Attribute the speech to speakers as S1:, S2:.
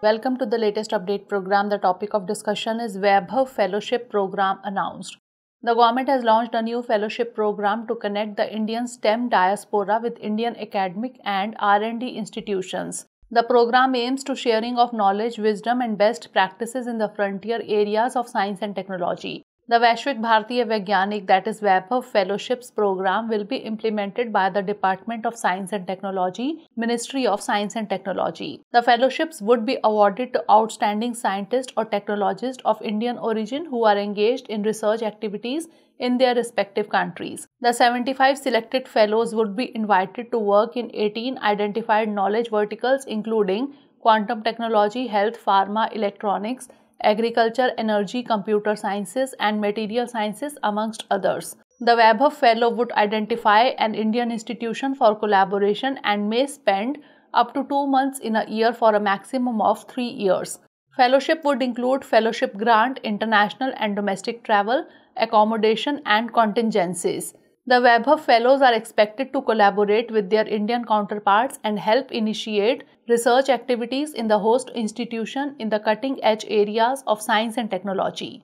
S1: Welcome to the latest update program. The topic of discussion is Vaibhav Fellowship Program announced. The government has launched a new fellowship program to connect the Indian STEMM diaspora with Indian academic and R&D institutions. The program aims to sharing of knowledge, wisdom and best practices in the frontier areas of science and technology. The Vaishvik Bharatiya Vaigyanik that is Vaibhav Fellowships program will be implemented by the Department of Science and Technology, Ministry of Science and Technology. The fellowships would be awarded to outstanding scientists or technologists of Indian origin who are engaged in research activities in their respective countries. The 75 selected fellows would be invited to work in 18 identified knowledge verticals including quantum technology, health, pharma, electronics, agriculture, energy, computer sciences, and material sciences, amongst others. The Vaibhav Fellow would identify an Indian institution for collaboration and may spend up to two months in a year for a maximum of three years. Fellowship would include fellowship grant, international and domestic travel, accommodation, and contingencies. The Vaibhav Fellows are expected to collaborate with their Indian counterparts and help initiate research activities in the host institution in the cutting edge areas of science and technology.